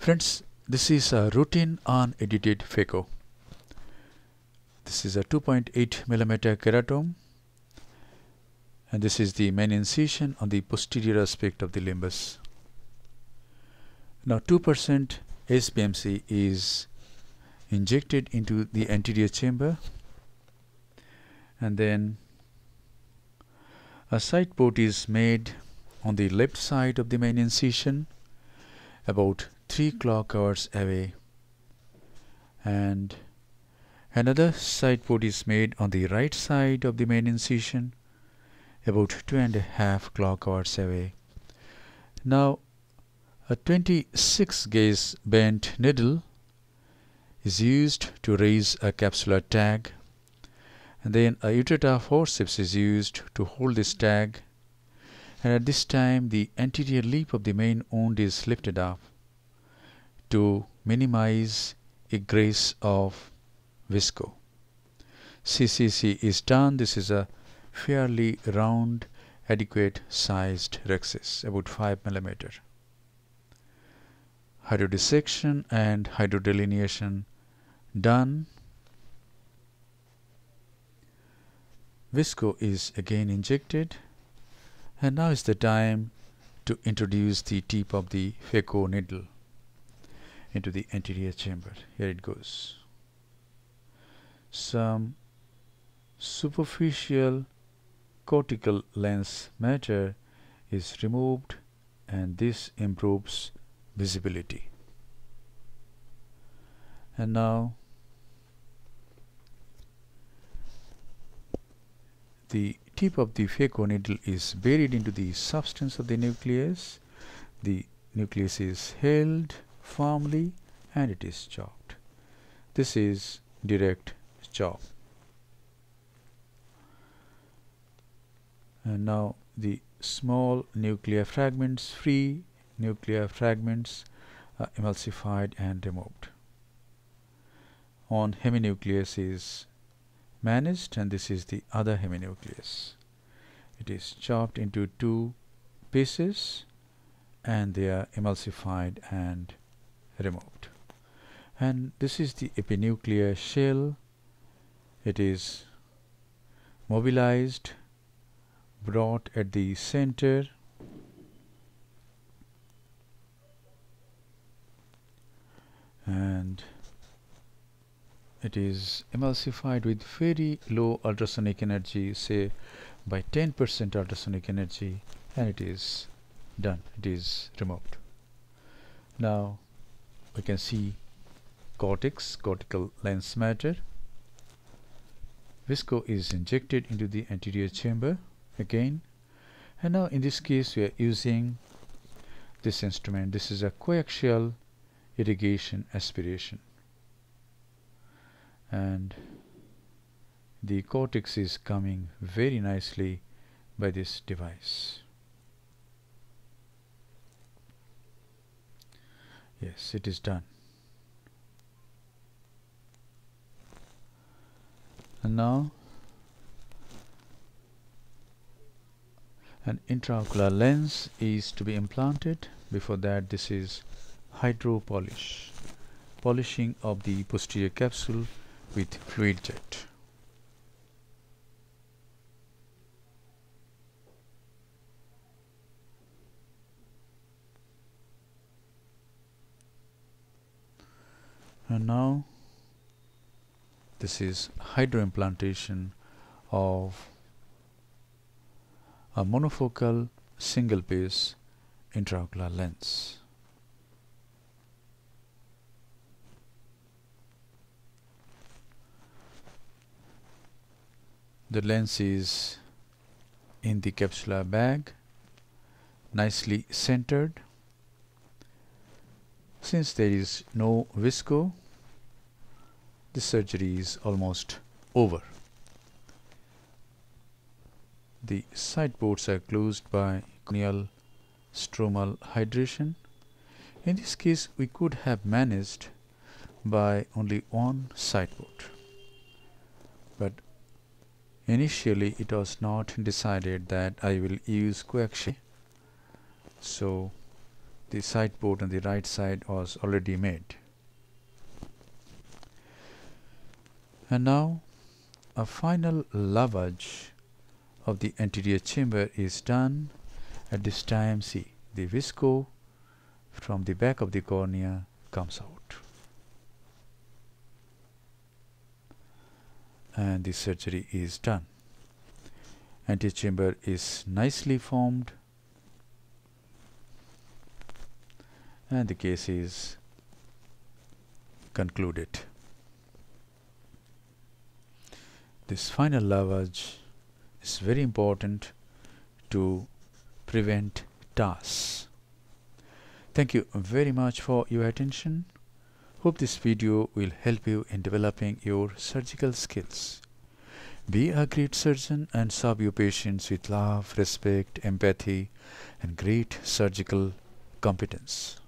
Friends, this is a routine unedited phaco. This is a 2.8 millimeter keratome and this is the main incision on the posterior aspect of the limbus. Now 2% HPMC is injected into the anterior chamber and then a side port is made on the left side of the main incision about 3 clock hours away. And another side port is made on the right side of the main incision about two and a half clock hours away. Now a 26 gauge bent needle is used to raise a capsular tag. And then a Utrata forceps is used to hold this tag. And at this time the anterior lip of the main wound is lifted up to minimize egress of visco. CCC is done. This is a fairly round adequate sized rhexis about 5 millimeter. Hydrodissection and hydrodelineation done visco is again injected and now is the time to introduce the tip of the phaco needle into the anterior chamber. Here it goes. Some superficial cortical lens matter is removed and this improves visibility. And now the tip of the phaco needle is buried into the substance of the nucleus. The nucleus is held firmly and it is chopped. This is direct chop. And now the small nuclear fragments, free nuclear fragments are emulsified and removed. On heminucleus is managed and this is the other heminucleus. It is chopped into two pieces and they are emulsified and removed. And this is the epinuclear shell. It is mobilized, brought at the center and it is emulsified with very low ultrasonic energy say by 10% ultrasonic energy and it is done it is removed now we can see cortex cortical lens matter. Visco is injected into the anterior chamber again. And now in this case we are using this instrument. This is a coaxial irrigation aspiration. And the cortex is coming very nicely by this device yes it is done and now an intraocular lens is to be implanted before that this is hydro polish polishing of the posterior capsule with fluid jet. And now this is hydroimplantation of a monofocal single piece intraocular lens. the lens is in the capsular bag nicely centered since there is no visco the surgery is almost over. The side ports are closed by corneal stromal hydration. In this case we could have managed by only one side port but initially it was not decided that I will use coaxial. So the side on the right side was already made. And now a final lavage of the anterior chamber is done. At this time see the visco from the back of the cornea comes out. And the surgery is done. Antechamber is nicely formed and the case is concluded this final lavage is very important to prevent TAS. Thank you very much for your attention. Hope this video will help you in developing your surgical skills. Be a great surgeon and serve your patients with love, respect, empathy and great surgical competence.